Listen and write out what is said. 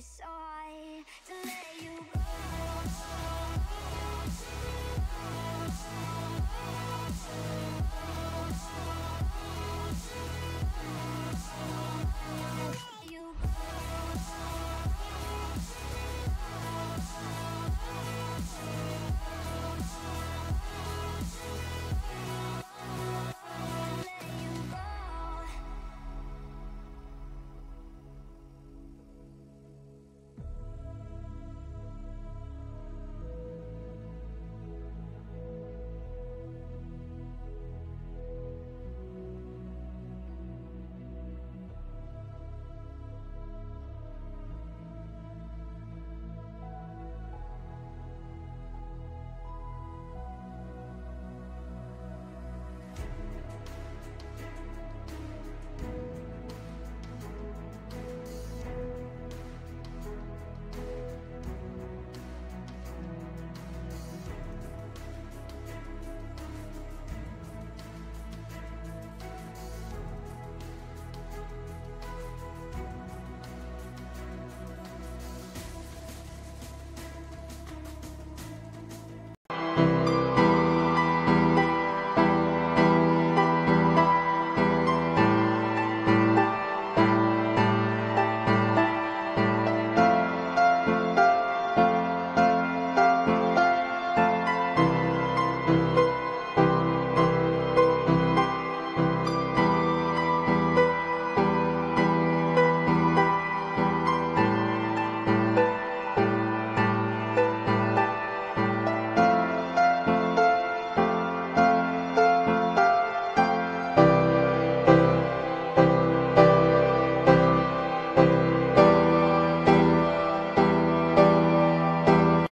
so high to let you go.